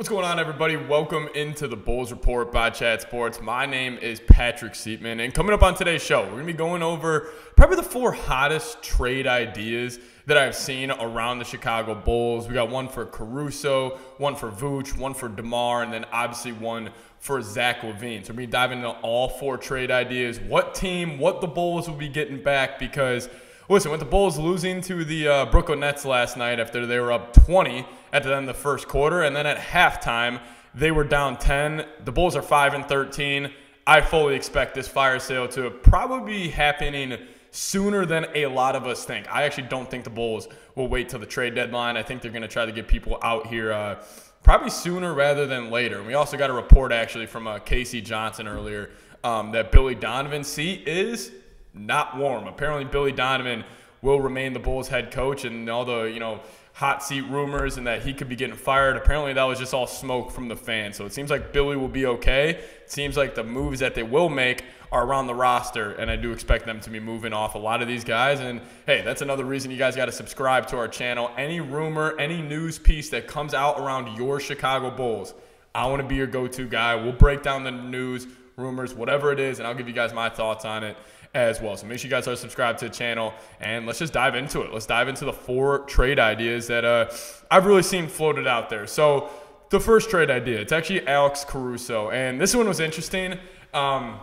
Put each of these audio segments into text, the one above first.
What's going on, everybody? Welcome into the Bulls Report by Chat Sports. My name is Patrick Siepman, and coming up on today's show, we're going to be going over probably the four hottest trade ideas that I've seen around the Chicago Bulls. We got one for Caruso, one for Vooch, one for DeMar, and then obviously one for Zach LaVine. So we're going to be diving into all four trade ideas, what team, what the Bulls will be getting back, because – listen, with the Bulls losing to the uh, Brooklyn Nets last night after they were up 20 at the end of the first quarter, and then at halftime they were down 10. The Bulls are 5 and 13. I fully expect this fire sale to probably be happening sooner than a lot of us think. I actually don't think the Bulls will wait till the trade deadline. I think they're going to try to get people out here uh, probably sooner rather than later. We also got a report actually from uh, K.C. Johnson earlier um, that Billy Donovan's seat is not warm. Apparently, Billy Donovan will remain the Bulls head coach, and all the you know hot seat rumors and that he could be getting fired. Apparently, that was just all smoke from the fans. So it seems like Billy will be okay. It seems like the moves that they will make are around the roster, and I do expect them to be moving off a lot of these guys. And hey, that's another reason you guys got to subscribe to our channel. Any rumor, any news piece that comes out around your Chicago Bulls, I want to be your go to guy. We'll break down the news, rumors, whatever it is, and I'll give you guys my thoughts on it as well. So make sure you guys are subscribed to the channel and let's just dive into it. Let's dive into the four trade ideas that uh, I've really seen floated out there. So the first trade idea, it's actually Alex Caruso. And this one was interesting um,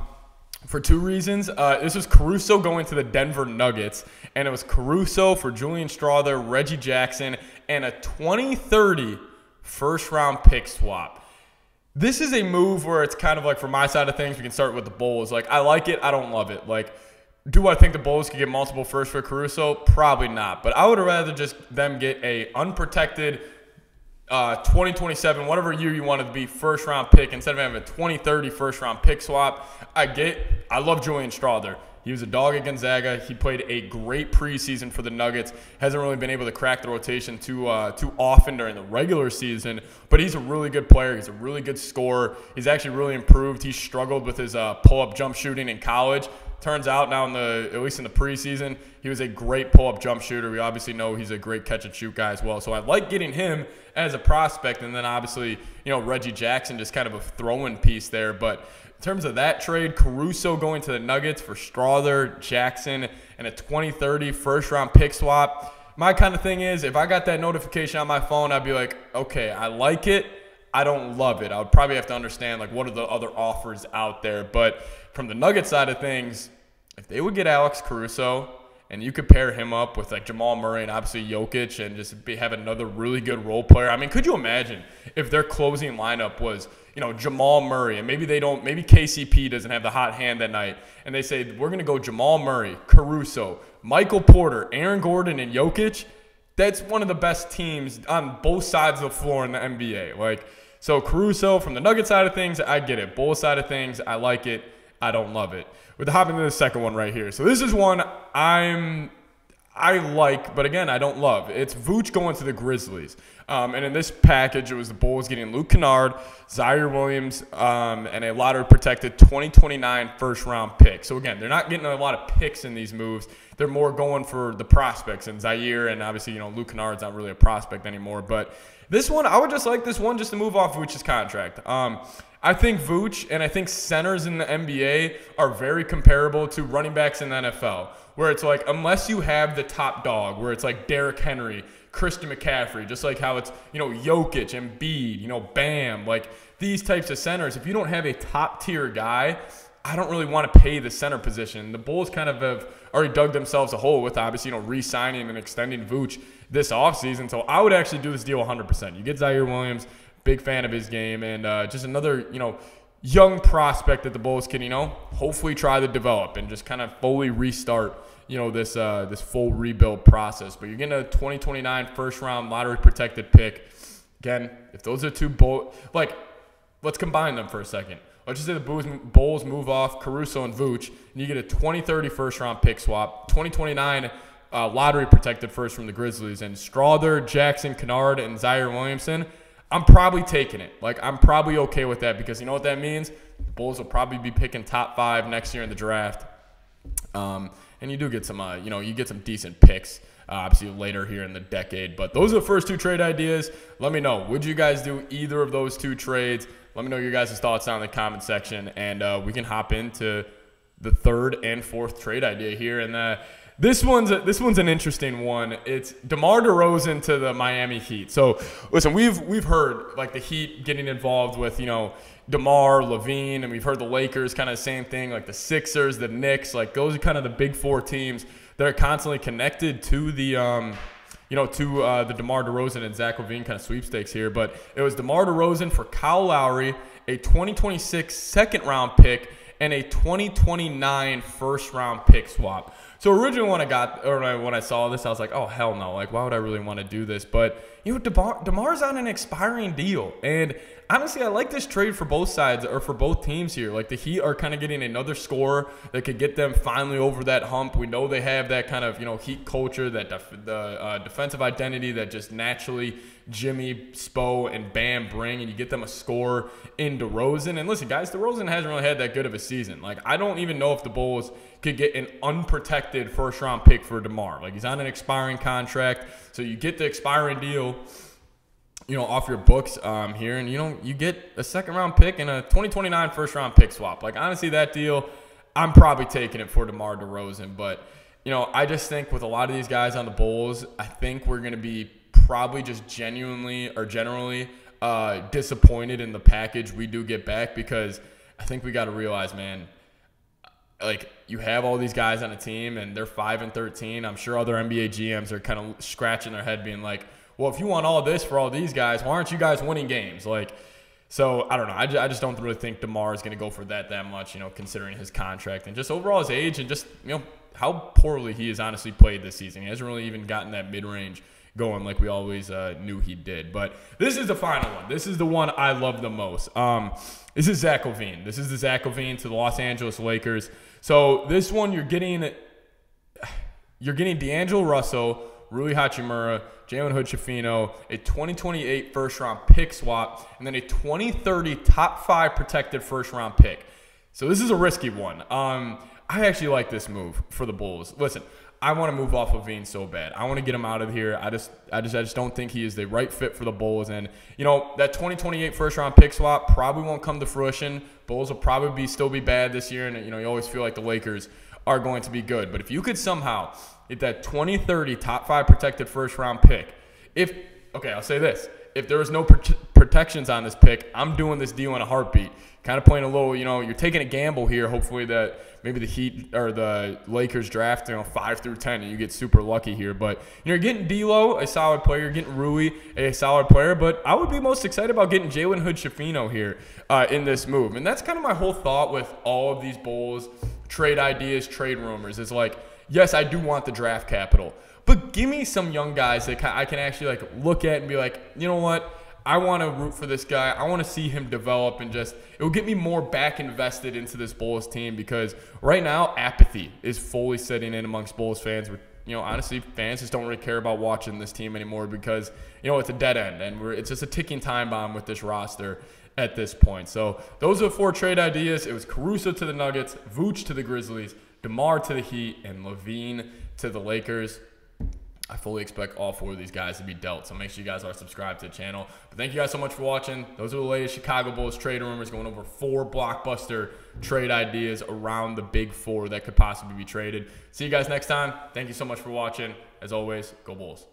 for two reasons. Uh, this was Caruso going to the Denver Nuggets, and it was Caruso for Julian Strawther, Reggie Jackson, and a 2030 first round pick swap. This is a move where it's kind of like from my side of things, we can start with the Bulls. Like, I like it, I don't love it. Like, do I think the Bulls could get multiple first for Caruso? Probably not. But I would rather just them get a unprotected uh, 2027, whatever year you want to be, first round pick instead of having a 2030 first round pick swap. I get, I love Julian Strawther. He was a dog at Gonzaga. He played a great preseason for the Nuggets. Hasn't really been able to crack the rotation too uh, too often during the regular season, but he's a really good player. He's a really good scorer. He's actually really improved. He struggled with his uh, pull-up jump shooting in college. Turns out now in the at least in the preseason, he was a great pull-up jump shooter. We obviously know he's a great catch and shoot guy as well. So I like getting him as a prospect, and then obviously you know Reggie Jackson just kind of a throwing piece there, but in terms of that trade, Caruso going to the Nuggets for Strawther, Jackson, and a 2030 first round pick swap. My kind of thing is if I got that notification on my phone, I'd be like, okay, I like it. I don't love it. I would probably have to understand like what are the other offers out there. But from the Nugget side of things, if they would get Alex Caruso and you could pair him up with like Jamal Murray and obviously Jokic and just be, have another really good role player. I mean, could you imagine if their closing lineup was, you know, Jamal Murray and maybe they don't, maybe KCP doesn't have the hot hand that night and they say, we're going to go Jamal Murray, Caruso, Michael Porter, Aaron Gordon, and Jokic. That's one of the best teams on both sides of the floor in the NBA. Like, so Caruso from the Nugget side of things, I get it. Bull side of things, I like it. I don't love it. With hopping into the second one right here. So this is one I'm I like, but again, I don't love. It's Vooch going to the Grizzlies. Um, and in this package, it was the Bulls getting Luke Kennard, Ziaire Williams, um, and a lottery protected 2029 first round pick. So again, they're not getting a lot of picks in these moves. They're more going for the prospects and Zaire, and obviously, you know, Luke Kennard's not really a prospect anymore. But this one, I would just like this one just to move off Vooch's contract. Um, I think Vooch and I think centers in the NBA are very comparable to running backs in the NFL, where it's like, unless you have the top dog, where it's like Derrick Henry, Christian McCaffrey, just like how it's, you know, Jokic and Bede, you know, Bam, like these types of centers, if you don't have a top tier guy, I don't really want to pay the center position. The Bulls kind of have already dug themselves a hole with obviously, you know, re signing and extending Vooch this offseason. So I would actually do this deal 100%. You get Ziaire Williams, Big fan of his game, and uh, just another you know young prospect that the Bulls can you know hopefully try to develop and just kind of fully restart you know this uh, this full rebuild process. But you're getting a 2029 first round lottery protected pick. Again, if those are two bull like, let's combine them for a second. Let's just say the Bulls move off Caruso and Vooch, and you get a 2030 first round pick swap, 2029 uh, lottery protected first from the Grizzlies, and Strawther, Jackson, Kennard, and Ziaire Williamson. I'm probably taking it. Like I'm probably okay with that because you know what that means. The Bulls will probably be picking top five next year in the draft, um, and you do get some, uh, you know, you get some decent picks uh, obviously later here in the decade. But those are the first two trade ideas. Let me know. Would you guys do either of those two trades? Let me know your guys' thoughts down in the comment section, and uh, we can hop into the third and fourth trade idea here. And uh, this one's a, this one's an interesting one. It's DeMar DeRozan to the Miami Heat. So listen, we've we've heard like the Heat getting involved with you know DeMar, LaVine, and we've heard the Lakers kind of the same thing, like the Sixers, the Knicks, like those are kind of the big four teams that are constantly connected to the um, you know, to uh, the DeMar DeRozan and Zach LaVine kind of sweepstakes here. But it was DeMar DeRozan for Kyle Lowry, a 2026 second round pick, and a 2029 first round pick swap. So originally when I got or when I saw this, I was like, oh hell no! Like why would I really want to do this? But you know, DeMar, DeMar's on an expiring deal, and honestly, I like this trade for both sides or for both teams here. Like the Heat are kind of getting another score that could get them finally over that hump. We know they have that kind of you know Heat culture, that def- the uh, defensive identity that just naturally Jimmy, Spo, and Bam bring, and you get them a score in DeRozan. And listen, guys, DeRozan hasn't really had that good of a season. Like I don't even know if the Bulls could get an unprotected first round pick for DeMar. Like he's on an expiring contract, so you get the expiring deal you know, off your books um, here, and you know, you get a second round pick and a 2029 first round pick swap. Like honestly, that deal, I'm probably taking it for DeMar DeRozan, but you know, I just think with a lot of these guys on the Bulls, I think we're going to be probably just genuinely or generally uh, disappointed in the package we do get back because I think we got to realize, man, like you have all these guys on a team and they're five and 13. I'm sure other NBA GMs are kind of scratching their head, being like well, if you want all this for all these guys, why aren't you guys winning games? Like, so I don't know. I just, I just don't really think DeMar is going to go for that that much. You know, considering his contract and just overall his age and just you know how poorly he has honestly played this season. He hasn't really even gotten that mid range going like we always uh, knew he did. But this is the final one. This is the one I love the most. Um, this is Zach LaVine. This is the Zach LaVine to the Los Angeles Lakers. So this one you're getting, you're getting D'Angelo Russell, Rui Hachimura, Jalen Hood Schifino, a 2028 first round pick swap, and then a 2030 top five protected first round pick. So this is a risky one. Um, I actually like this move for the Bulls. Listen, I want to move off of Veen so bad. I want to get him out of here. I just, I just, I just don't think he is the right fit for the Bulls. And you know that 2028 first round pick swap probably won't come to fruition. Bulls will probably be still be bad this year, and you know you always feel like the Lakers are going to be good. But if you could somehow get that 2030 top five protected first round pick, if, okay, I'll say this. If there was no protections on this pick, I'm doing this deal in a heartbeat. Kind of playing a little, you know, you're taking a gamble here. Hopefully that maybe the Heat or the Lakers draft, you know, five through ten, and you get super lucky here. But you're getting D'Lo, a solid player. You're getting Rui, a solid player. But I would be most excited about getting Jalen Hood Schifino here uh, in this move, and that's kind of my whole thought with all of these Bulls trade ideas, trade rumors. It's like, yes, I do want the draft capital, but give me some young guys that I can actually like look at and be like, you know what? I want to root for this guy. I want to see him develop and just it will get me more back invested into this Bulls team because right now apathy is fully setting in amongst Bulls fans. We're, you know, honestly, fans just don't really care about watching this team anymore because you know it's a dead end and it's just a ticking time bomb with this roster at this point. So those are the four trade ideas. It was Caruso to the Nuggets, Vooch to the Grizzlies, DeMar to the Heat, and LaVine to the Lakers. I fully expect all four of these guys to be dealt. So make sure you guys are subscribed to the channel. But thank you guys so much for watching. Those are the latest Chicago Bulls trade rumors going over four blockbuster trade ideas around the big four that could possibly be traded. See you guys next time. Thank you so much for watching. As always, go Bulls.